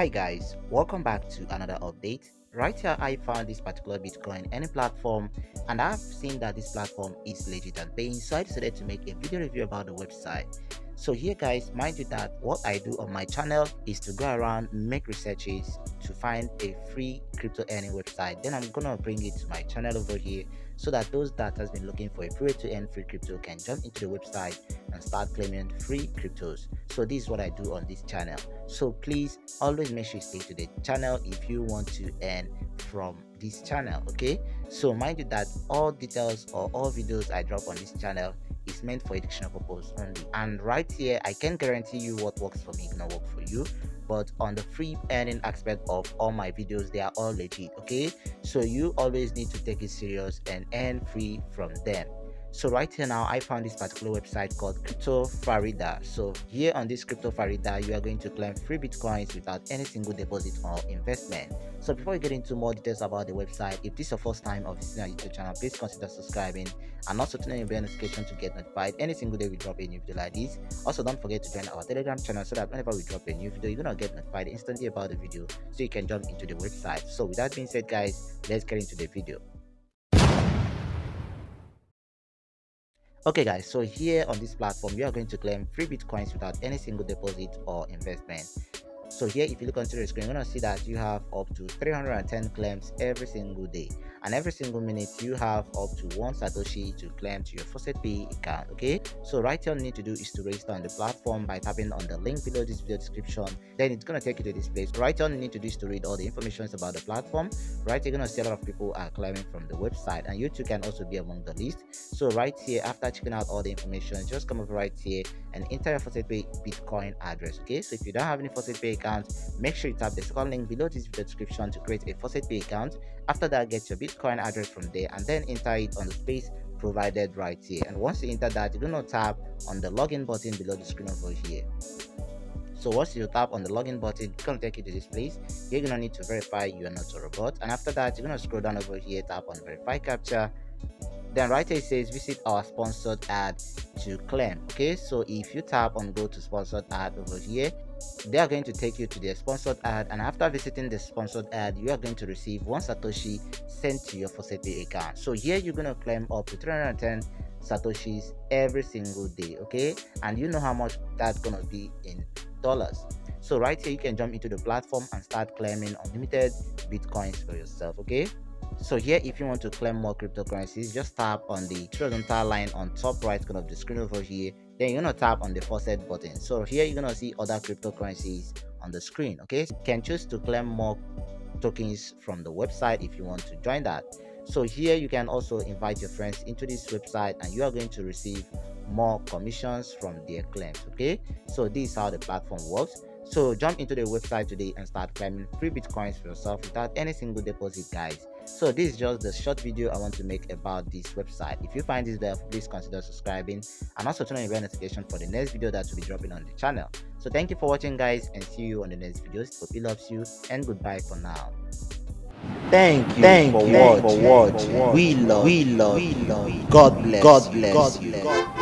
Hi guys, welcome back to another update. Right here I found this particular Bitcoin any platform and I've seen that this platform is legit and paying so I decided to make a video review about the website. So here guys, mind you that what I do on my channel is to go around make researches to find a free crypto earning website. Then I'm gonna bring it to my channel over here so that those that has been looking for a free to earn free crypto can jump into the website and start claiming free cryptos. So this is what I do on this channel. So please always make sure you stay to the channel if you want to earn from this channel okay so mind you that all details or all videos i drop on this channel is meant for educational purpose only. And right here i can guarantee you what works for me gonna work for you but on the free earning aspect of all my videos they are all legit okay? So you always need to take it serious and earn free from them so right here now i found this particular website called crypto farida. So here on this crypto farida you are going to claim free bitcoins without any single deposit or investment. So before we get into more details about the website if this is your first time of visiting our youtube channel please consider subscribing and also turn on your bell notification to get notified any single day we drop a new video like this. Also don't forget to join our telegram channel so that whenever we drop a new video you're gonna get notified instantly about the video. So you can jump into the website. So with that being said guys let's get into the video okay guys so here on this platform you are going to claim free bitcoins without any single deposit or investment so here if you look onto the screen you're to see that you have up to 310 claims every single day. And every single minute you have up to one satoshi to claim to your faucet pay account okay? So right here you need to do is to register on the platform by tapping on the link below this video description. Then it's to take you to this place. Right here you need to do is to read all the information about the platform. Right you're to see a lot of people are claiming from the website and you too can also be among the list. So right here after checking out all the information just come over right here and enter your faucet pay bitcoin address okay? So if you don't have any faucet pay account. Make sure you tap the second link below this video description to create a faucet pay account. After that get your bitcoin address from there and then enter it on the space provided right here. And once you enter that you're going to tap on the login button below the screen over here. So once you tap on the login button it's to take you to this place. You're to need to verify you are not a robot. And after that you're to scroll down over here tap on verify captcha then right here it says visit our sponsored ad to claim okay? So if you tap on go to sponsored ad over here they are going to take you to their sponsored ad. And after visiting the sponsored ad you are going to receive one satoshi sent to your Faucetpay account. So here you're going to claim up to 310 satoshis every single day okay? And you know how much that's gonna be in dollars. So right here you can jump into the platform and start claiming unlimited bitcoins for yourself okay so here if you want to claim more cryptocurrencies just tap on the horizontal line on top right corner of the screen over here. Then you're gonna tap on the faucet button. So here you're gonna see other cryptocurrencies on the screen okay? You can choose to claim more tokens from the website if you want to join that. So here you can also invite your friends into this website and you are going to receive more commissions from their claims okay? So this is how the platform works. So jump into the website today and start claiming free bitcoins for yourself without any single deposit guys so this is just the short video i want to make about this website if you find this helpful please consider subscribing and also turn on your bell notification for the next video that will be dropping on the channel so thank you for watching guys and see you on the next videos hope he loves you and goodbye for now Thank you, Thank for, you watching. for watching. We love, We love we love. God bless God you. bless God bless you.